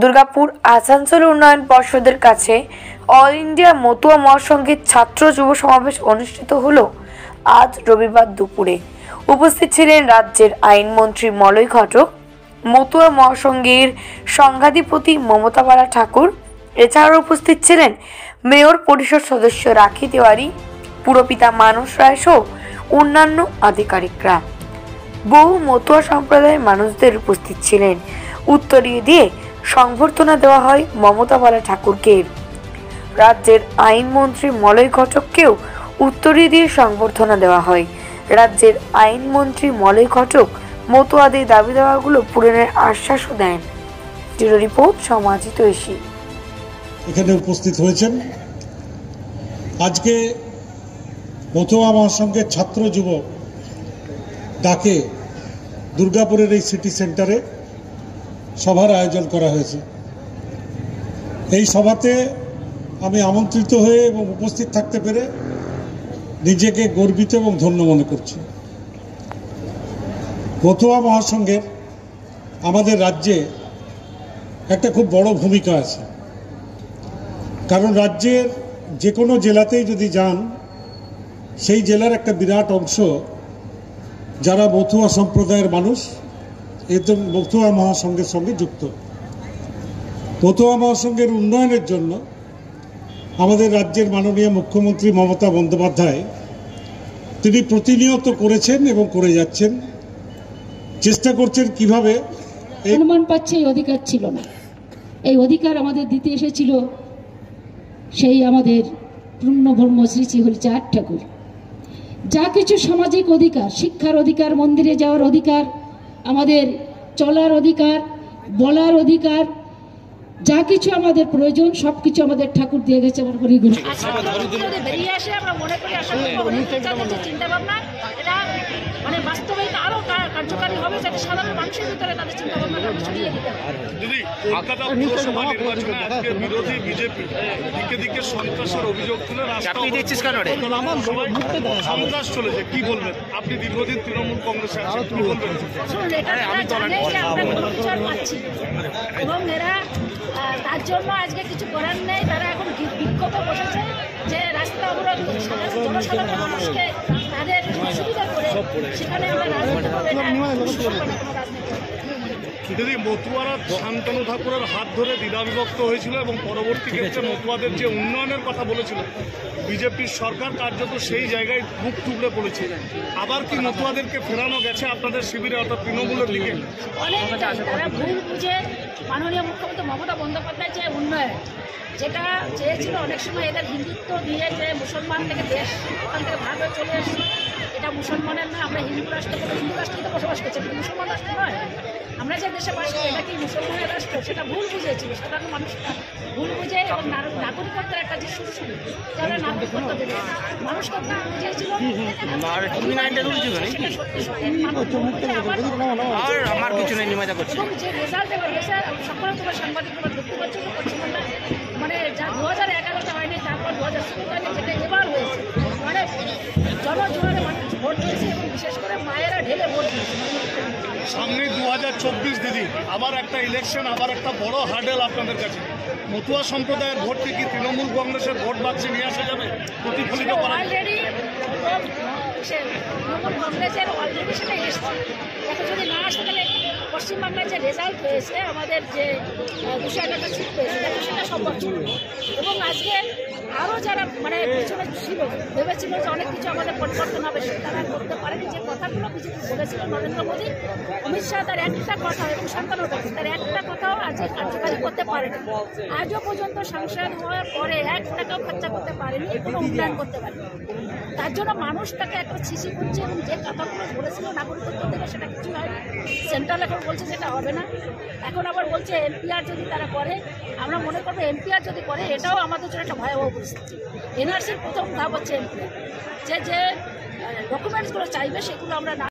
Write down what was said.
দুর্গাপুর আসানসোল উন্নয়ন পর্ষদের কাছে অল ইন্ডিয়া মতুয়া মহাসংঘের ছাত্র যুব সমাবেশ অনুষ্ঠিত হলো আজ রবিবার দুপুরে। উপস্থিত ছিলেন রাজ্যের আইনমন্ত্রী মলয় ঘটক, মতুয়া মহাসংঘের সংঘাধিপতি মমতাবালা ঠাকুর, এছাড়াও উপস্থিত ছিলেন মেয়র পরিষদ সদস্য রাখি তেওয়ারি, পুরপিতা মানস রায় সহ অন্যান্য আধিকারিকরা। বহু মতুয়া সম্প্রদায়ের মানুষদের উপস্থিত ছিলেন। উত্তরীয় দিয়ে সংবর্ধনা দেওয়া হয় মমতা বালা ঠাকুরকে। রাজ্যের আইনমন্ত্রী মলয় ঘটককেও উত্তরীয় দিয়ে সংবর্ধনা দেওয়া হয়। রাজ্যের আইনমন্ত্রী মলয় ঘটক মতুয়াদের দাবি দেওয়াগুলো পূরণের আশ্বাসও দেন। রিপোর্ট, সমাজিত ঐশী। এখানে উপস্থিত হয়েছেন। আজকে মতুয়া মহাসংঘের ছাত্র যুব ডাকে দুর্গাপুরের এই সিটি সেন্টারে সভার আয়োজন করা হয়েছে। এই সভাতে আমি আমন্ত্রিত হয়ে এবং উপস্থিত থাকতে পেরে নিজেকে গর্বিত এবং ধন্য মনে করছি। মতুয়া মহাসংঘের আমাদের রাজ্যে একটা খুব বড় ভূমিকা আছে। কারণ রাজ্যের যে কোনো জেলাতেই যদি যান, সেই জেলার একটা বিরাট অংশ যারা মথুয়া সম্প্রদায়ের মানুষ একদম মথুয়া মহাসংঘের সঙ্গে যুক্ত। মথুয়া মহাসংঘের উন্নয়নের জন্য আমাদের রাজ্যের মাননীয় মুখ্যমন্ত্রী মমতা বন্দ্যোপাধ্যায় তিনি প্রতিনিয়ত করেছেন এবং করে যাচ্ছেন। চেষ্টা করছেন কীভাবে অনুমান পাচ্ছে এই অধিকার ছিল না। এই অধিকার আমাদের দিতে এসেছিল সেই আমাদের পূর্ণব্রহ্ম শ্রী শ্রী হরিচাঁদ ঠাকুর। যা কিছু সামাজিক অধিকার, শিক্ষার অধিকার, মন্দিরে যাওয়ার অধিকার আমাদের চলার অধিকার, বলার অধিকার, যা কিছু আমাদের প্রয়োজন সব কিছু আমাদের ঠাকুর দিয়ে গেছে আমার হরিগুরু। আশা বেরিয়ে আসে, আমরা মনে করি চিন্তা ভাবনা মানে বাস্তবায়িত আরও কার্যকারী হবে যাতে সাধারণ মানুষের ভিতরে তাদের চিন্তা ভাবনাটা ছড়িয়ে দিতে দিদি পুরসভা নির্বাচনে আজকে বিরোধী বিজেপি দিকে দিকে সন্ত্রাসের অভিযোগ তুলে রাস্তা চাপিয়ে দিচ্ছিস কেন রে? সন্ত্রাস চলেছে কি বলবেন? আপনি দীর্ঘদিন তৃণমূল কংগ্রেসে আছেন কি বলবেন? আর পাচ্ছি। এবং এরা তার জন্য আজকে কিছু করার নেই। তারা এখন বিক্ষোভে বসেছে যে রাস্তা অবরোধ জনসাধারণ মানুষকে সেখানে আমরা রাজনীতি করে না দিদি মতুয়ারা শান্তনু ঠাকুরের হাত ধরে দ্বিধাবিভক্ত হয়েছিল এবং পরবর্তী ক্ষেত্রে মতুয়াদের যে উন্নয়নের কথা বলেছিল বিজেপির সরকার কার্যত সেই জায়গায় মুখ টুকরে পড়েছে। আবার কি মতুয়াদেরকে ফেরানো গেছে আপনাদের শিবিরে অর্থাৎ তৃণমূলের দিকে? অনেকটাই। তারা ভুল বুঝে মাননীয় মুখ্যমন্ত্রী মমতা বন্দ্যোপাধ্যায় যে উন্নয়ন যেটা চেয়েছিল অনেক সময় এদের হিন্দুত্ব দিয়ে যে মুসলমান থেকে দেশ ওখান থেকে ভাগ হয়ে চলে আসছে এটা মুসলমানের না আমরা হিন্দু রাষ্ট্র হিন্দু রাষ্ট্রে বসবাস করছি কিন্তু মুসলমান রাষ্ট্র নয়। আমরা যে দেশে বাস করি এটা কি মুসলমানের রাষ্ট্র? সেটা ভুল বুঝেছিল। সাধারণ মানুষটা ভুল বুঝে এবং নাগরিকত্বের একটা যে সুর শুরু যারা নাগরিকত্ব দেবে। মানুষকে ভুল বুঝিয়েছিল আর তুমি নাইনটা তুলছো কেন? সেটা সত্যি সত্যি মানুষ ভুল বুঝে আমার কিছু নেই নিমাজা করছি। এবং যে রেজাল্ট এবার হয়েছে সকলে তোমার সাংবাদিক তোমার দুঃখ পাচ্ছ তো পশ্চিমবঙ্গে মানে যা দু হাজার এগারোতে হয়নি তারপর দু হাজার ষোলো যেটা এবার হয়েছে। মানে জনজোয়ারে মানুষ ভোট দিয়েছে এবং বিশেষ করে মায়েরা ঢেলে ভোট দিয়েছে। সামনে দু হাজার চব্বিশ দিদি আবার একটা ইলেকশন আবার একটা বড় হার্ডেল আপনাদের কাছে। মতুয়া সম্প্রদায়ের ভোটকে কি তৃণমূল কংগ্রেসের ভোট বাক্সে নিয়ে আসা যাবে? প্রতিফলিত করা যাবে? তৃণমূল কংগ্রেসের অলরেডি সেটা এসছে। এখন যদি না আসে তাহলে পশ্চিমবাংলার যে রেজাল্ট হয়েছে আমাদের যে দুশো একটা সিট পেয়েছে সেটা সম্ভব ছিল এবং আজকে আরও যারা মানে পিছনে ছিল, ভেবেছিল যে অনেক কিছু আমাদের পরিবর্তন হবে তারা করতে পারেনি। যে কথাগুলো বিজেপি বলেছিল নরেন্দ্র মোদী, অমিত শাহ তার একটা কথা এবং শান্তনু ঠাকুর তার একটা কথাও আজকে কার্যকারী করতে পারেনি। আজও পর্যন্ত সাংসদ হওয়ার পরে এক টাকাও খরচা করতে পারেনি কোনো উন্নয়ন করতে পারেনি। তার জন্য মানুষ তাকে একটা ছিসি করছে এবং যে কথাগুলো বলেছিল নাগরিকত্ব দেবে সেটা কিছু হয় সেন্ট্রাল এখন বলছে সেটা হবে না। এখন আবার বলছে এনপিআর যদি তারা করে, আমরা মনে করব এনপিআর যদি করে, এটাও আমাদের জন্য একটা ভয়াবহ পরিস্থিতি এনআরসির প্রথম ধাপ হচ্ছে যে যে ডকুমেন্টসগুলো চাইবে সেগুলো আমরা